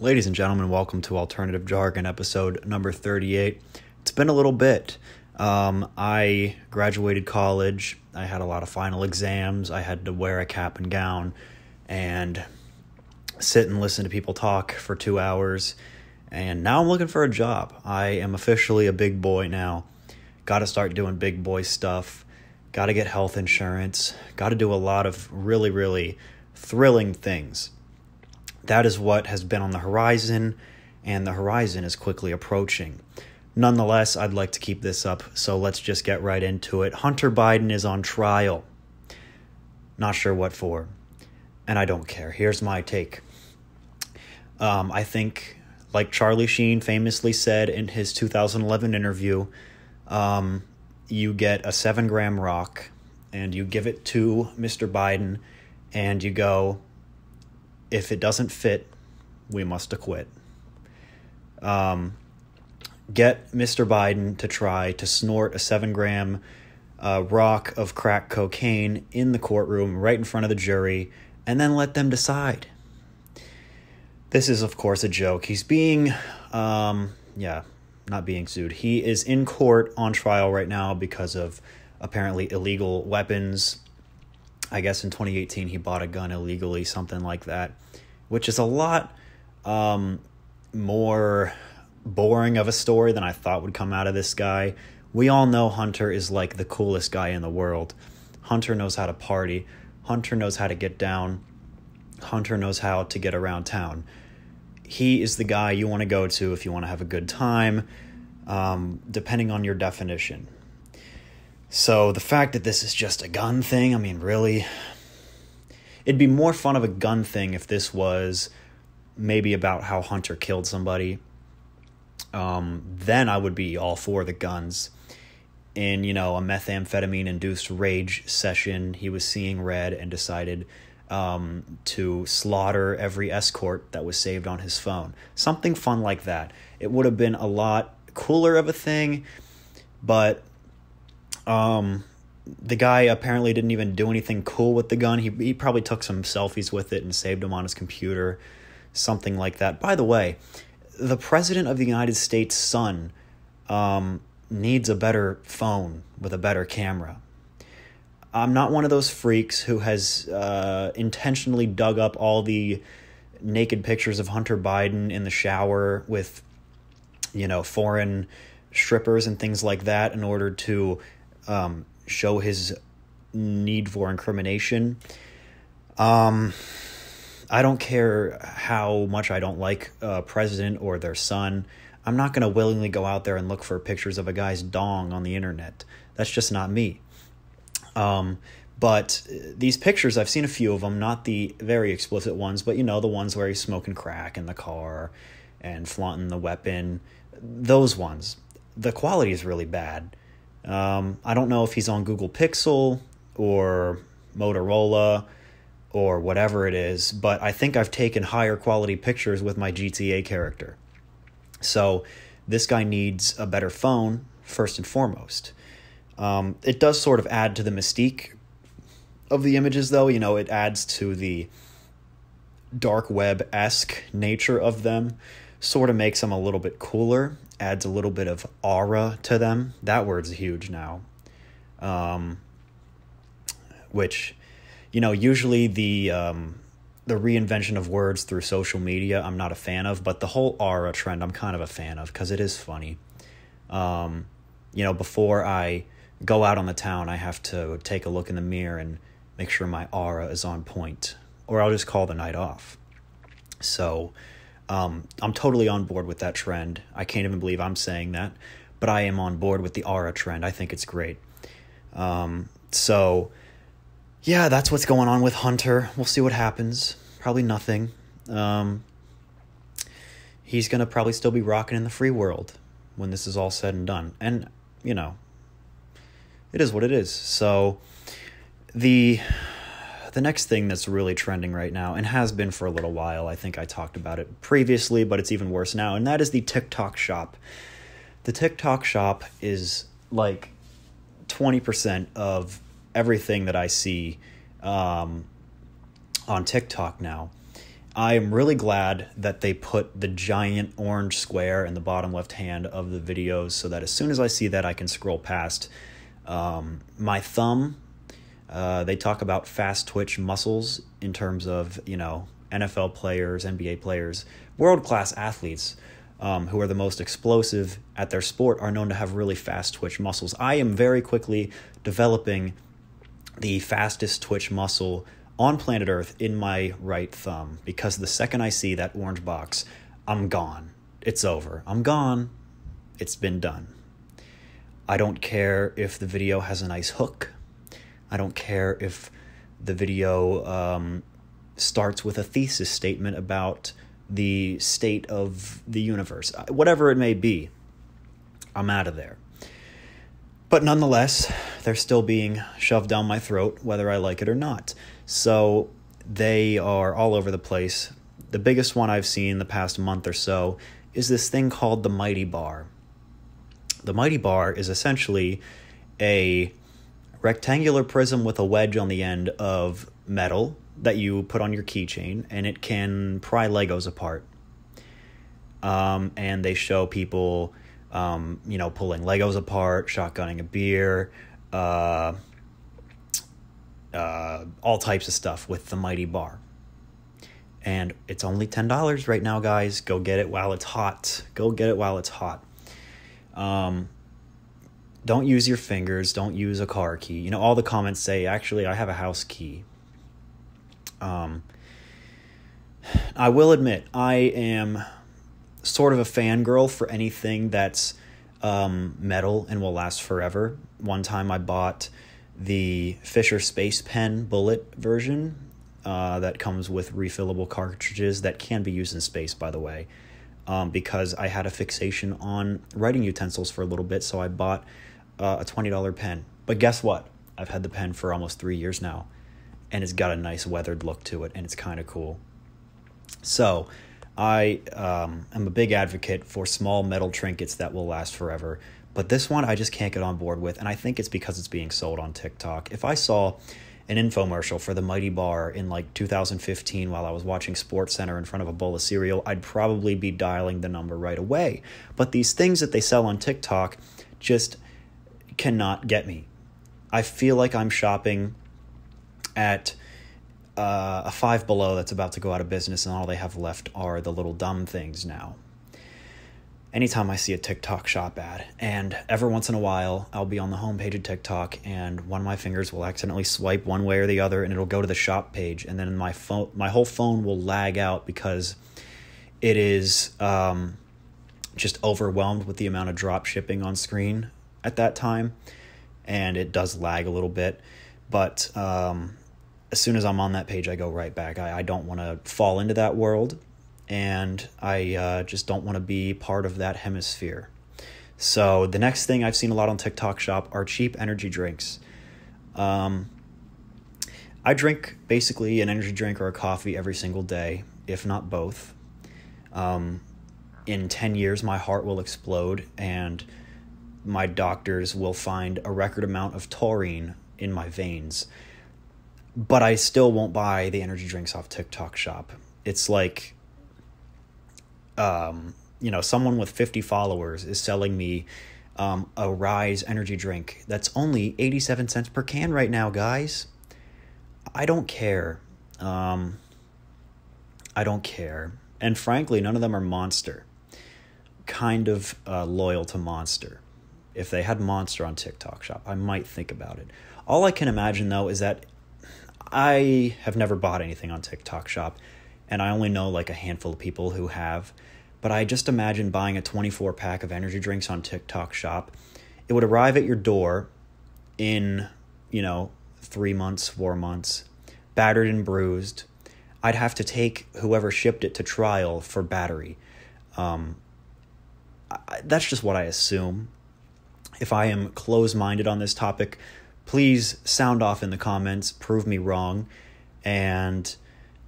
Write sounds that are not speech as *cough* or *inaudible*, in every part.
Ladies and gentlemen, welcome to Alternative Jargon episode number 38. It's been a little bit. Um, I graduated college. I had a lot of final exams. I had to wear a cap and gown and sit and listen to people talk for two hours. And now I'm looking for a job. I am officially a big boy now. Got to start doing big boy stuff. Got to get health insurance. Got to do a lot of really, really thrilling things that is what has been on the horizon, and the horizon is quickly approaching. Nonetheless, I'd like to keep this up, so let's just get right into it. Hunter Biden is on trial. Not sure what for, and I don't care. Here's my take. Um, I think, like Charlie Sheen famously said in his 2011 interview, um, you get a seven gram rock and you give it to Mr. Biden, and you go, if it doesn't fit, we must acquit. Um, get Mr. Biden to try to snort a seven gram uh, rock of crack cocaine in the courtroom right in front of the jury and then let them decide. This is, of course, a joke. He's being, um, yeah, not being sued. He is in court on trial right now because of apparently illegal weapons I guess in 2018 he bought a gun illegally, something like that, which is a lot um, more boring of a story than I thought would come out of this guy. We all know Hunter is like the coolest guy in the world. Hunter knows how to party. Hunter knows how to get down. Hunter knows how to get around town. He is the guy you want to go to if you want to have a good time, um, depending on your definition. So the fact that this is just a gun thing, I mean, really, it'd be more fun of a gun thing if this was maybe about how Hunter killed somebody. Um, then I would be all for the guns. In, you know, a methamphetamine induced rage session, he was seeing red and decided um, to slaughter every escort that was saved on his phone. Something fun like that. It would have been a lot cooler of a thing, but um, the guy apparently didn't even do anything cool with the gun. He he probably took some selfies with it and saved them on his computer, something like that. By the way, the president of the United States' son um, needs a better phone with a better camera. I'm not one of those freaks who has uh, intentionally dug up all the naked pictures of Hunter Biden in the shower with, you know, foreign strippers and things like that in order to um, show his need for incrimination. Um, I don't care how much I don't like a president or their son. I'm not going to willingly go out there and look for pictures of a guy's dong on the internet. That's just not me. Um, but these pictures, I've seen a few of them, not the very explicit ones, but you know, the ones where he's smoking crack in the car and flaunting the weapon. Those ones. The quality is really bad. Um, I don't know if he's on Google Pixel or Motorola or whatever it is, but I think I've taken higher quality pictures with my GTA character. So this guy needs a better phone, first and foremost. Um, it does sort of add to the mystique of the images, though. You know, it adds to the dark web esque nature of them, sort of makes them a little bit cooler adds a little bit of aura to them. That word's huge now. Um, which, you know, usually the um, the reinvention of words through social media I'm not a fan of, but the whole aura trend I'm kind of a fan of because it is funny. Um, you know, before I go out on the town, I have to take a look in the mirror and make sure my aura is on point, or I'll just call the night off. So, um, I'm totally on board with that trend. I can't even believe I'm saying that, but I am on board with the aura trend. I think it's great. Um, so, yeah, that's what's going on with Hunter. We'll see what happens. Probably nothing. Um, he's going to probably still be rocking in the free world when this is all said and done. And, you know, it is what it is. So, the the next thing that's really trending right now and has been for a little while, I think I talked about it previously, but it's even worse now, and that is the TikTok shop. The TikTok shop is like 20% of everything that I see um, on TikTok now. I am really glad that they put the giant orange square in the bottom left hand of the videos so that as soon as I see that, I can scroll past. Um, my thumb, uh, they talk about fast twitch muscles in terms of, you know, NFL players, NBA players, world class athletes um, who are the most explosive at their sport are known to have really fast twitch muscles. I am very quickly developing the fastest twitch muscle on planet Earth in my right thumb because the second I see that orange box, I'm gone. It's over. I'm gone. It's been done. I don't care if the video has a nice hook. I don't care if the video um, starts with a thesis statement about the state of the universe. Whatever it may be, I'm out of there. But nonetheless, they're still being shoved down my throat, whether I like it or not. So they are all over the place. The biggest one I've seen the past month or so is this thing called the Mighty Bar. The Mighty Bar is essentially a rectangular prism with a wedge on the end of metal that you put on your keychain, and it can pry Legos apart. Um, and they show people, um, you know, pulling Legos apart, shotgunning a beer, uh, uh, all types of stuff with the Mighty Bar. And it's only $10 right now, guys. Go get it while it's hot. Go get it while it's hot. Um, don't use your fingers. Don't use a car key. You know, all the comments say, actually, I have a house key. Um, I will admit, I am sort of a fangirl for anything that's um, metal and will last forever. One time I bought the Fisher Space Pen bullet version uh, that comes with refillable cartridges that can be used in space, by the way, um, because I had a fixation on writing utensils for a little bit, so I bought uh, a $20 pen. But guess what? I've had the pen for almost three years now, and it's got a nice weathered look to it, and it's kind of cool. So, I um, am a big advocate for small metal trinkets that will last forever. But this one I just can't get on board with, and I think it's because it's being sold on TikTok. If I saw an infomercial for the Mighty Bar in like 2015 while I was watching Sports Center in front of a bowl of cereal, I'd probably be dialing the number right away. But these things that they sell on TikTok just cannot get me. I feel like I'm shopping at uh, a five below that's about to go out of business, and all they have left are the little dumb things now anytime I see a TikTok shop ad. And every once in a while, I'll be on the homepage of TikTok, and one of my fingers will accidentally swipe one way or the other, and it'll go to the shop page, and then my phone, my whole phone will lag out because it is um, just overwhelmed with the amount of drop shipping on screen at that time, and it does lag a little bit. But um, as soon as I'm on that page, I go right back. I, I don't want to fall into that world and I uh, just don't want to be part of that hemisphere. So the next thing I've seen a lot on TikTok Shop are cheap energy drinks. Um, I drink basically an energy drink or a coffee every single day, if not both. Um, in 10 years, my heart will explode and my doctors will find a record amount of taurine in my veins. But I still won't buy the energy drinks off TikTok Shop. It's like um, you know, someone with 50 followers is selling me um, a Rise energy drink that's only 87 cents per can right now, guys. I don't care. Um, I don't care. And frankly, none of them are Monster. Kind of uh, loyal to Monster. If they had Monster on TikTok Shop, I might think about it. All I can imagine, though, is that I have never bought anything on TikTok Shop, and I only know like a handful of people who have. But I just imagine buying a 24 pack of energy drinks on TikTok Shop. It would arrive at your door in, you know, three months, four months, battered and bruised. I'd have to take whoever shipped it to trial for battery. Um, I, that's just what I assume. If I am close minded on this topic, please sound off in the comments, prove me wrong, and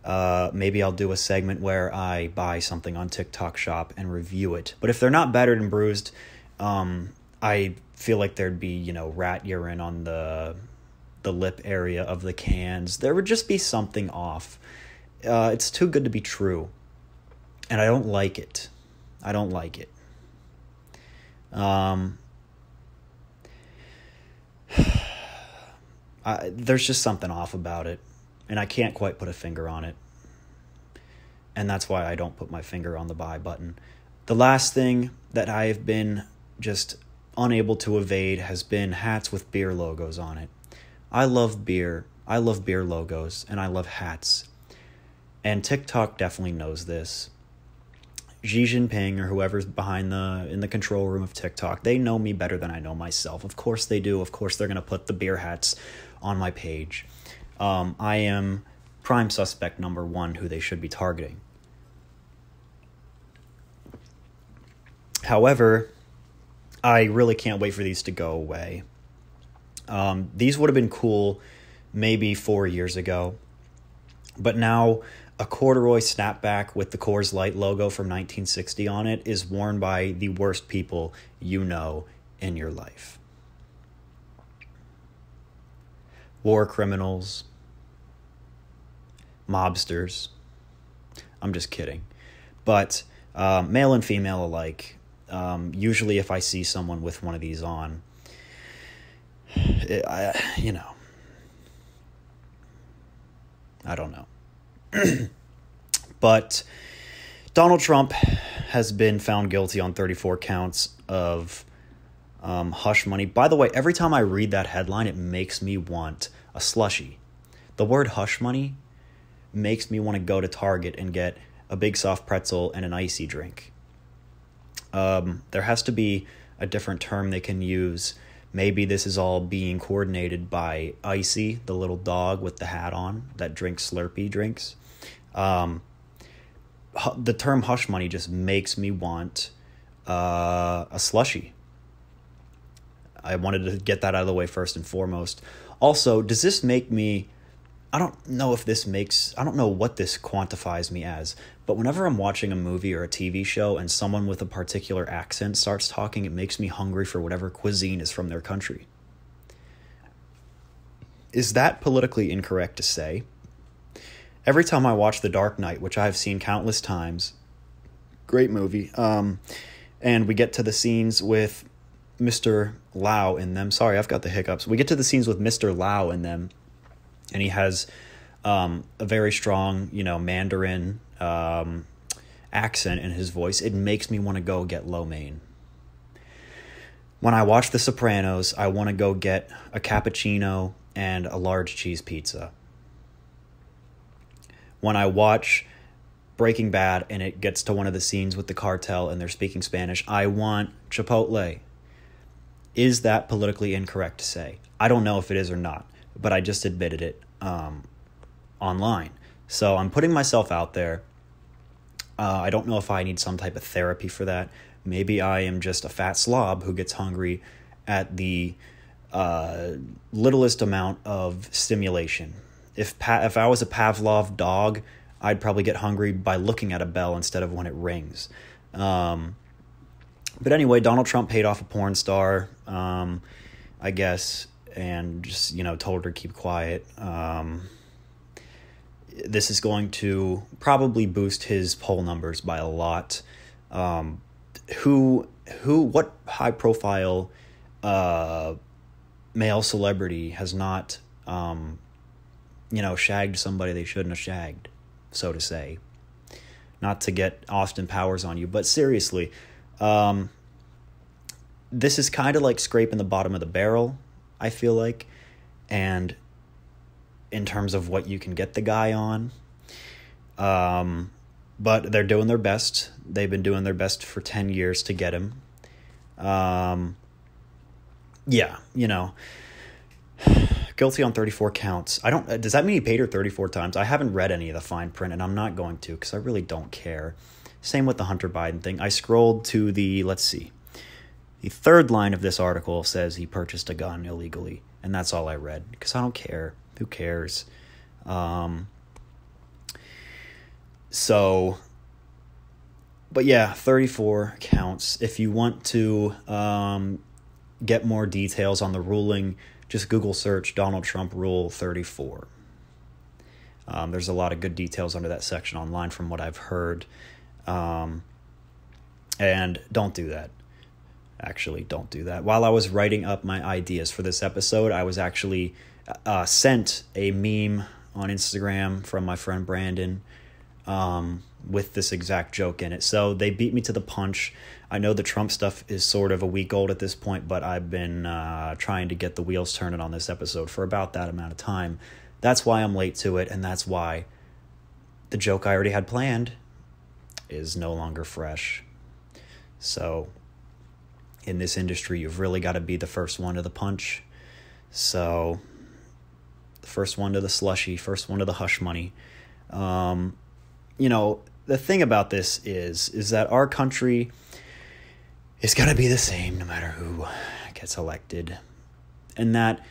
uh, maybe I'll do a segment where I buy something on TikTok Shop and review it. But if they're not battered and bruised, um, I feel like there'd be you know rat urine on the the lip area of the cans. There would just be something off. Uh, it's too good to be true. And I don't like it. I don't like it. Um, *sighs* I, there's just something off about it, and I can't quite put a finger on it. And that's why I don't put my finger on the buy button. The last thing that I have been just unable to evade has been hats with beer logos on it. I love beer. I love beer logos, and I love hats. And TikTok definitely knows this. Xi Jinping or whoever's behind the in the control room of TikTok, they know me better than I know myself. Of course they do. Of course they're gonna put the beer hats on my page. Um, I am prime suspect number one who they should be targeting. However, I really can't wait for these to go away. Um, these would have been cool maybe four years ago, but now a corduroy snapback with the Coors Light logo from 1960 on it is worn by the worst people you know in your life. War criminals, mobsters. I'm just kidding. But uh, male and female alike, um, usually if I see someone with one of these on, it, I, you know, I don't know. *clears throat* but Donald Trump has been found guilty on 34 counts of um, hush money. By the way, every time I read that headline, it makes me want a slushy. The word hush money makes me want to go to Target and get a big soft pretzel and an icy drink. Um, there has to be a different term they can use. Maybe this is all being coordinated by ICEE, the little dog with the hat on that drinks Slurpee drinks. Um, the term hush money just makes me want uh, a slushy. I wanted to get that out of the way first and foremost. Also, does this make me I don't know if this makes, I don't know what this quantifies me as, but whenever I'm watching a movie or a TV show and someone with a particular accent starts talking, it makes me hungry for whatever cuisine is from their country. Is that politically incorrect to say? Every time I watch The Dark Knight, which I have seen countless times, great movie, um, and we get to the scenes with Mr. Lau in them. Sorry, I've got the hiccups. We get to the scenes with Mr. Lau in them and he has um, a very strong, you know, Mandarin um, accent in his voice. It makes me want to go get lo mein. When I watch The Sopranos, I want to go get a cappuccino and a large cheese pizza. When I watch Breaking Bad and it gets to one of the scenes with the cartel and they're speaking Spanish, I want Chipotle. Is that politically incorrect to say? I don't know if it is or not but I just admitted it um, online. So I'm putting myself out there. Uh, I don't know if I need some type of therapy for that. Maybe I am just a fat slob who gets hungry at the uh, littlest amount of stimulation. If pa- if I was a Pavlov dog, I'd probably get hungry by looking at a bell instead of when it rings. Um, but anyway, Donald Trump paid off a porn star, um, I guess, and just you know told her to keep quiet. Um, this is going to probably boost his poll numbers by a lot. Um, who who what high profile uh, male celebrity has not um, you know shagged somebody they shouldn't have shagged, so to say. Not to get Austin Powers on you, but seriously, um, this is kind of like scraping the bottom of the barrel I feel like. And in terms of what you can get the guy on. Um, but they're doing their best. They've been doing their best for 10 years to get him. Um, yeah, you know, guilty on 34 counts. I don't, does that mean he paid her 34 times? I haven't read any of the fine print and I'm not going to because I really don't care. Same with the Hunter Biden thing. I scrolled to the, let's see, the third line of this article says he purchased a gun illegally, and that's all I read because I don't care. Who cares? Um, so, but yeah, 34 counts. If you want to um, get more details on the ruling, just Google search Donald Trump Rule 34. Um, there's a lot of good details under that section online from what I've heard. Um, and don't do that. Actually, don't do that. While I was writing up my ideas for this episode, I was actually uh, sent a meme on Instagram from my friend Brandon um, with this exact joke in it. So they beat me to the punch. I know the Trump stuff is sort of a week old at this point, but I've been uh, trying to get the wheels turning on this episode for about that amount of time. That's why I'm late to it, and that's why the joke I already had planned is no longer fresh. So, in this industry, you've really got to be the first one to the punch. So, the first one to the slushy, first one to the hush money. Um, you know, the thing about this is is that our country is going to be the same no matter who gets elected. And that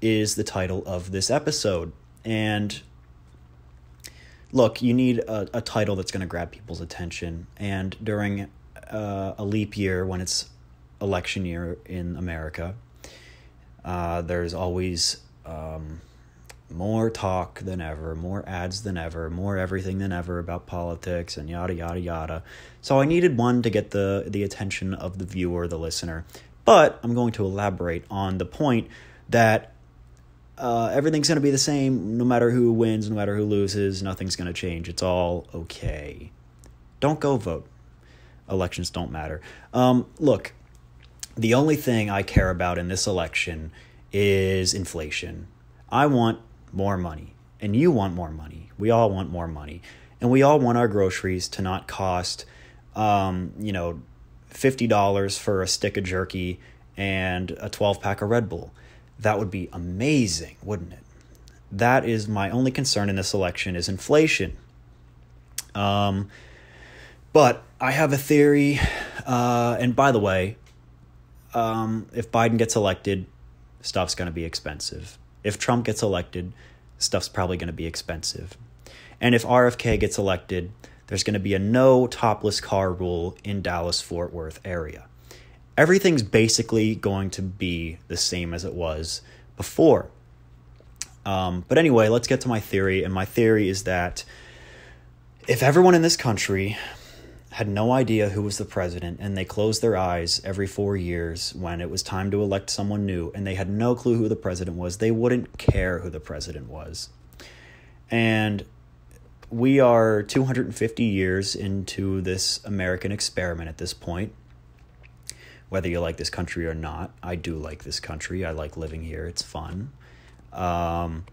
is the title of this episode. And look, you need a, a title that's going to grab people's attention. And during uh, a leap year, when it's election year in America, uh, there's always um, more talk than ever, more ads than ever, more everything than ever about politics and yada yada yada. So I needed one to get the the attention of the viewer, the listener. But I'm going to elaborate on the point that uh, everything's going to be the same no matter who wins, no matter who loses. Nothing's going to change. It's all okay. Don't go vote. Elections don't matter. Um, look, the only thing I care about in this election is inflation. I want more money, and you want more money. We all want more money, and we all want our groceries to not cost, um, you know, fifty dollars for a stick of jerky and a twelve pack of Red Bull. That would be amazing, wouldn't it? That is my only concern in this election is inflation. Um, but I have a theory, uh, and by the way, um, if Biden gets elected, stuff's going to be expensive if Trump gets elected, stuff's probably going to be expensive. And if RFK gets elected, there's going to be a no topless car rule in Dallas Fort Worth area. Everything's basically going to be the same as it was before. Um, but anyway, let's get to my theory. And my theory is that if everyone in this country had no idea who was the president and they closed their eyes every four years when it was time to elect someone new and they had no clue who the president was, they wouldn't care who the president was. And we are 250 years into this American experiment at this point. Whether you like this country or not, I do like this country. I like living here, it's fun. Um,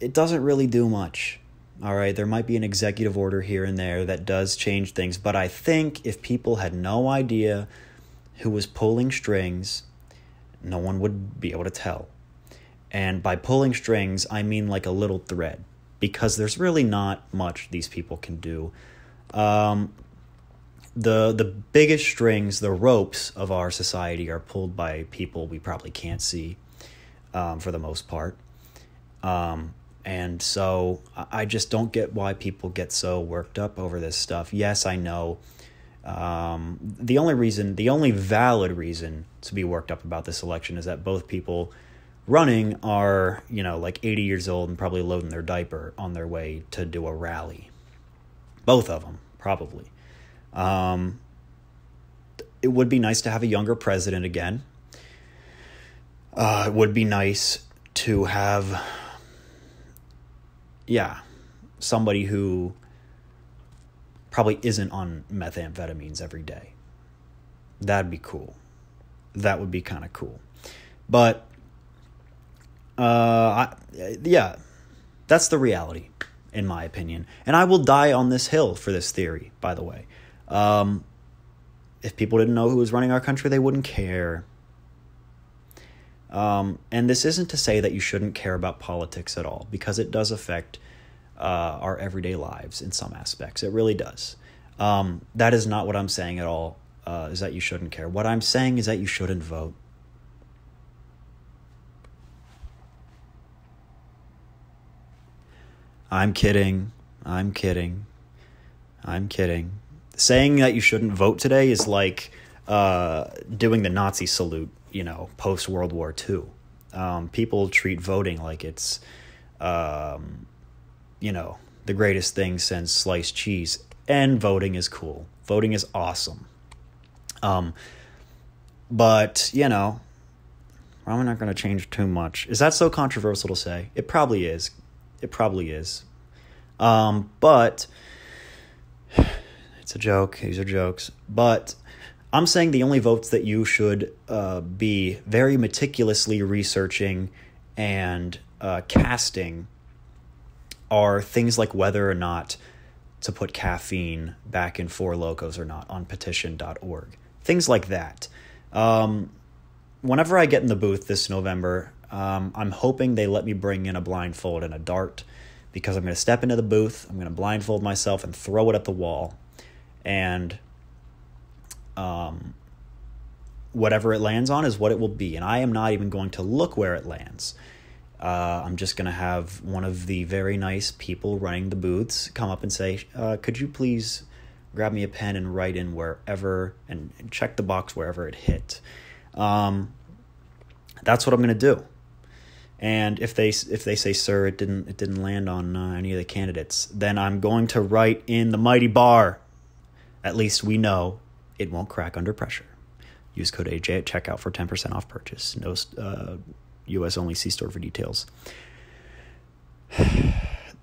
it doesn't really do much all right, there might be an executive order here and there that does change things, but I think if people had no idea who was pulling strings, no one would be able to tell. And by pulling strings, I mean like a little thread, because there's really not much these people can do. Um, the the biggest strings, the ropes of our society, are pulled by people we probably can't see, um, for the most part. Um, and so I just don't get why people get so worked up over this stuff. Yes, I know. Um, the only reason, the only valid reason to be worked up about this election is that both people running are, you know, like 80 years old and probably loading their diaper on their way to do a rally. Both of them, probably. Um, it would be nice to have a younger president again. Uh, it would be nice to have yeah, somebody who probably isn't on methamphetamines every day. That'd be cool. That would be kind of cool. But uh I, yeah, that's the reality in my opinion. And I will die on this hill for this theory, by the way. Um if people didn't know who was running our country, they wouldn't care. Um, and this isn't to say that you shouldn't care about politics at all, because it does affect uh, our everyday lives in some aspects. It really does. Um, that is not what I'm saying at all, uh, is that you shouldn't care. What I'm saying is that you shouldn't vote. I'm kidding. I'm kidding. I'm kidding. Saying that you shouldn't vote today is like uh, doing the Nazi salute you know, post World War II. Um, people treat voting like it's, um, you know, the greatest thing since sliced cheese. And voting is cool. Voting is awesome. Um, but, you know, I'm not going to change too much. Is that so controversial to say? It probably is. It probably is. Um, but *sighs* it's a joke. These are jokes. But I'm saying the only votes that you should uh, be very meticulously researching and uh, casting are things like whether or not to put caffeine back in Four Lokos or not on petition.org. Things like that. Um, whenever I get in the booth this November, um, I'm hoping they let me bring in a blindfold and a dart because I'm going to step into the booth, I'm going to blindfold myself and throw it at the wall. And um, whatever it lands on is what it will be. And I am not even going to look where it lands. Uh, I'm just going to have one of the very nice people running the booths come up and say, uh, Could you please grab me a pen and write in wherever and check the box wherever it hit? Um, that's what I'm going to do. And if they if they say, "Sir, it didn't it didn't land on uh, any of the candidates," then I'm going to write in the mighty bar. At least we know it won't crack under pressure. Use code AJ at checkout for ten percent off purchase. No uh, U.S. only. See store for details. *sighs*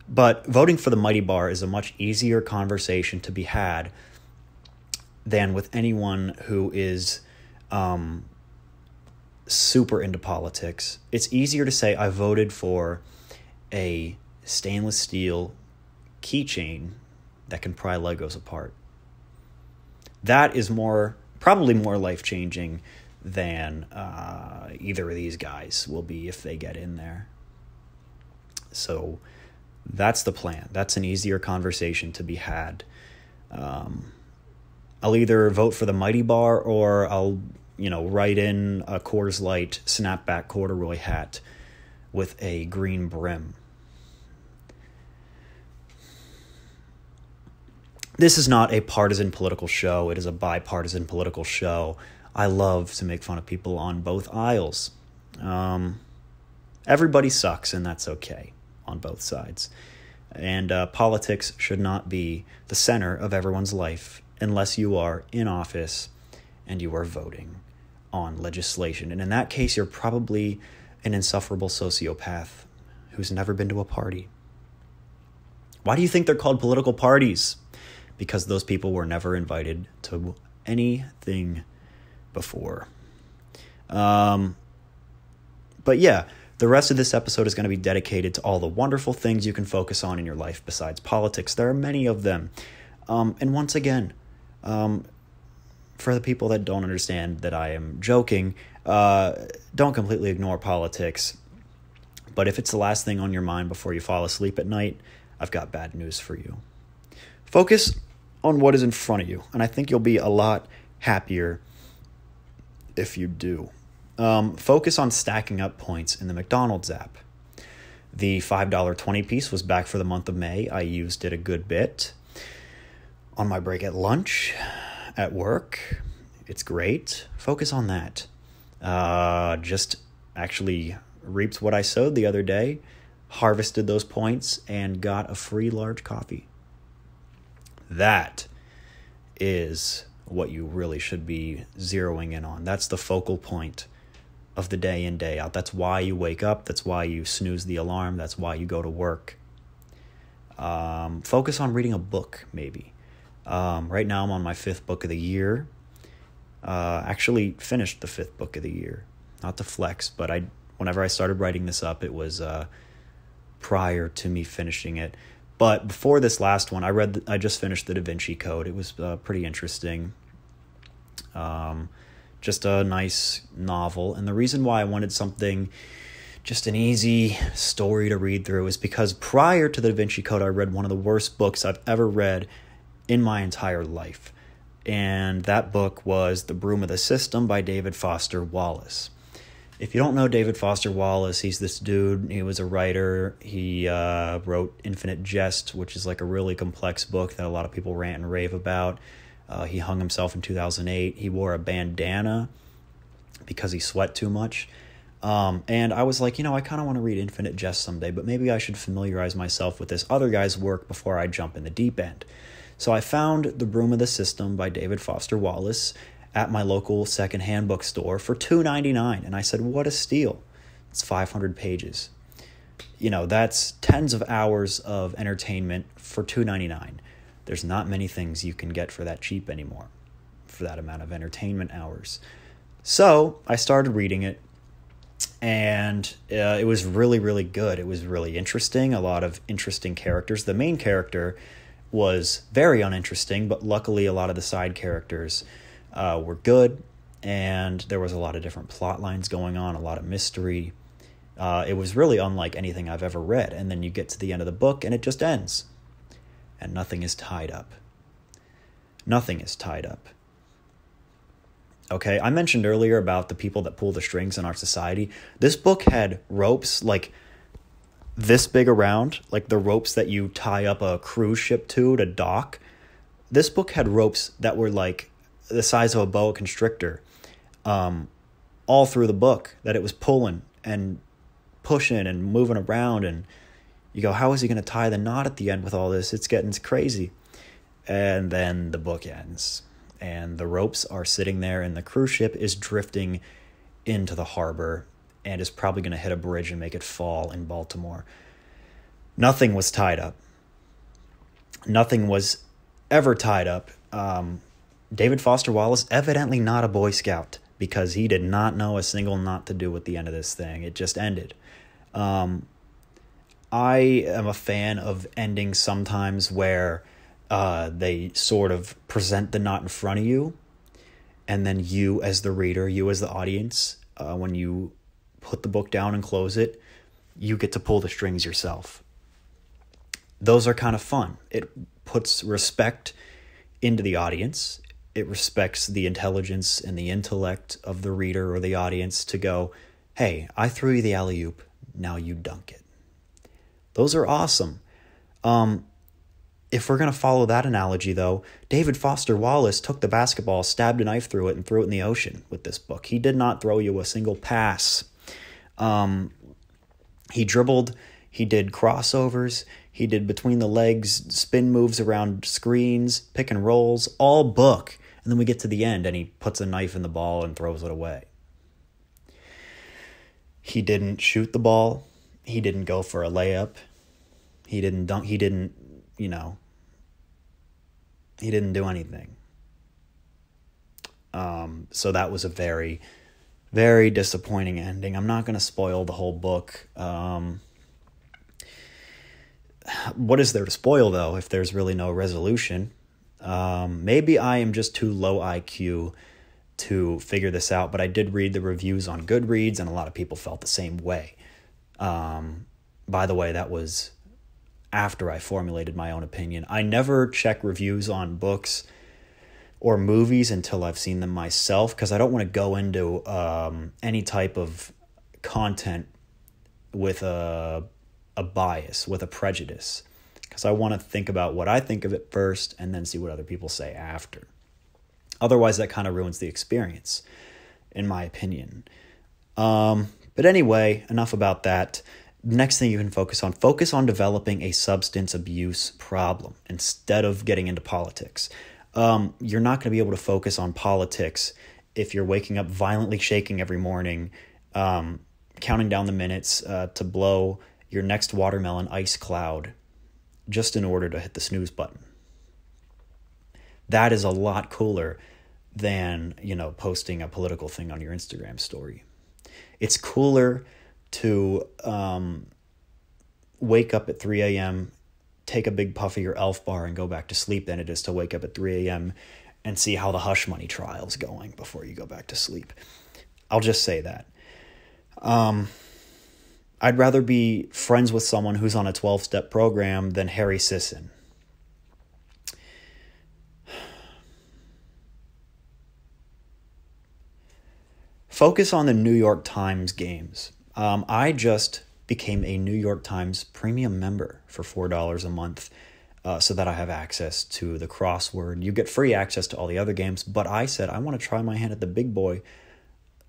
But voting for the mighty bar is a much easier conversation to be had than with anyone who is um, super into politics. It's easier to say I voted for a stainless steel keychain that can pry Legos apart. That is more probably more life changing than uh, either of these guys will be if they get in there. So that's the plan. That's an easier conversation to be had. Um, I'll either vote for the Mighty Bar or I'll, you know, write in a Coors Light snapback corduroy hat with a green brim. This is not a partisan political show. It is a bipartisan political show. I love to make fun of people on both aisles. Um, everybody sucks, and that's okay on both sides. And uh, politics should not be the center of everyone's life unless you are in office and you are voting on legislation. And in that case, you're probably an insufferable sociopath who's never been to a party. Why do you think they're called political parties? Because those people were never invited to anything before. Um, but yeah, the rest of this episode is going to be dedicated to all the wonderful things you can focus on in your life besides politics. There are many of them. Um, and once again, um, for the people that don't understand that I am joking, uh, don't completely ignore politics. But if it's the last thing on your mind before you fall asleep at night, I've got bad news for you. Focus on what is in front of you, and I think you'll be a lot happier if you do. Um, focus on stacking up points in the McDonald's app. The $5 20 piece was back for the month of May. I used it a good bit on my break at lunch, at work. It's great. Focus on that. Uh, just actually reaped what I sowed the other day, harvested those points, and got a free large coffee. That is what you really should be zeroing in on. That's the focal point of the day in, day out. That's why you wake up. That's why you snooze the alarm. That's why you go to work. Um, focus on reading a book, maybe. Um, right now, I'm on my fifth book of the year. Uh, actually, finished the fifth book of the year. Not to flex, but I whenever I started writing this up, it was uh, prior to me finishing it. But before this last one, I read. The, I just finished the Da Vinci Code. It was uh, pretty interesting. Um, just a nice novel, and the reason why I wanted something, just an easy story to read through, is because prior to the Da Vinci Code, I read one of the worst books I've ever read in my entire life. And that book was The Broom of the System by David Foster Wallace. If you don't know David Foster Wallace, he's this dude. He was a writer. He uh, wrote Infinite Jest, which is like a really complex book that a lot of people rant and rave about. Uh, he hung himself in 2008. He wore a bandana because he sweat too much. Um, and I was like, you know, I kind of want to read Infinite Jest someday, but maybe I should familiarize myself with this other guy's work before I jump in the deep end. So I found The Broom of the System by David Foster Wallace at my local secondhand bookstore for $2.99. And I said, what a steal. It's 500 pages. You know, that's tens of hours of entertainment for $2.99. There's not many things you can get for that cheap anymore, for that amount of entertainment hours. So I started reading it and uh, it was really really good it was really interesting a lot of interesting characters the main character was very uninteresting but luckily a lot of the side characters uh, were good and there was a lot of different plot lines going on a lot of mystery uh, it was really unlike anything i've ever read and then you get to the end of the book and it just ends and nothing is tied up nothing is tied up Okay, I mentioned earlier about the people that pull the strings in our society. This book had ropes like this big around, like the ropes that you tie up a cruise ship to to dock. This book had ropes that were like the size of a boa constrictor, um, all through the book that it was pulling and pushing and moving around. And you go, how is he going to tie the knot at the end with all this? It's getting crazy. And then the book ends and the ropes are sitting there, and the cruise ship is drifting into the harbor and is probably going to hit a bridge and make it fall in Baltimore. Nothing was tied up. Nothing was ever tied up. Um, David Foster Wallace, evidently not a Boy Scout, because he did not know a single knot to do with the end of this thing. It just ended. Um, I am a fan of endings sometimes where uh, they sort of present the knot in front of you, and then you, as the reader, you as the audience, uh, when you put the book down and close it, you get to pull the strings yourself. Those are kind of fun. It puts respect into the audience. It respects the intelligence and the intellect of the reader or the audience to go, hey, I threw you the alley oop, now you dunk it. Those are awesome. Um, if we're going to follow that analogy, though, David Foster Wallace took the basketball, stabbed a knife through it, and threw it in the ocean with this book. He did not throw you a single pass. Um, he dribbled, he did crossovers, he did between the legs, spin moves around screens, pick and rolls, all book. And then we get to the end, and he puts a knife in the ball and throws it away. He didn't shoot the ball. He didn't go for a layup. He didn't dunk. He didn't you know, he didn't do anything. Um, so that was a very, very disappointing ending. I'm not going to spoil the whole book. Um, what is there to spoil, though, if there's really no resolution? Um, maybe I am just too low IQ to figure this out, but I did read the reviews on Goodreads, and a lot of people felt the same way. Um, by the way, that was after I formulated my own opinion. I never check reviews on books or movies until I've seen them myself because I don't want to go into um, any type of content with a a bias, with a prejudice, because I want to think about what I think of it first and then see what other people say after. Otherwise, that kind of ruins the experience, in my opinion. Um, but anyway, enough about that next thing you can focus on focus on developing a substance abuse problem instead of getting into politics um, you're not going to be able to focus on politics if you're waking up violently shaking every morning um, counting down the minutes uh, to blow your next watermelon ice cloud just in order to hit the snooze button that is a lot cooler than you know posting a political thing on your instagram story it's cooler to um, wake up at 3 a.m., take a big puff of your elf bar, and go back to sleep than it is to wake up at 3 a.m. and see how the hush money trial's going before you go back to sleep. I'll just say that. Um, I'd rather be friends with someone who's on a 12 step program than Harry Sisson. Focus on the New York Times games. Um, I just became a New York Times premium member for $4 a month uh, so that I have access to the crossword. You get free access to all the other games, but I said I want to try my hand at the big boy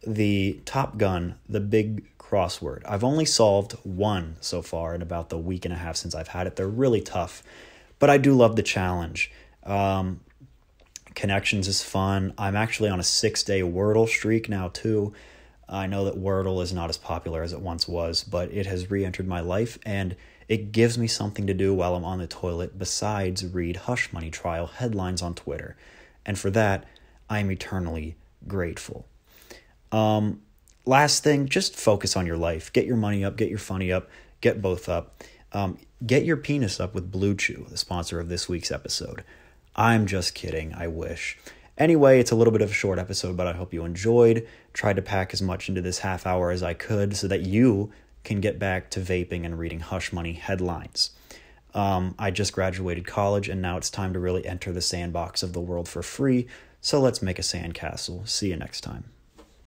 the Top Gun, the big crossword. I've only solved one so far in about the week and a half since I've had it. They're really tough, but I do love the challenge. Um, connections is fun. I'm actually on a six day Wordle streak now, too. I know that Wordle is not as popular as it once was, but it has re entered my life and it gives me something to do while I'm on the toilet besides read Hush Money trial headlines on Twitter. And for that, I am eternally grateful. Um, last thing, just focus on your life. Get your money up, get your funny up, get both up. Um, get your penis up with BlueChew, the sponsor of this week's episode. I'm just kidding, I wish. Anyway, it's a little bit of a short episode, but I hope you enjoyed. Tried to pack as much into this half hour as I could so that you can get back to vaping and reading Hush Money headlines. Um, I just graduated college and now it's time to really enter the sandbox of the world for free, so let's make a sandcastle. See you next time.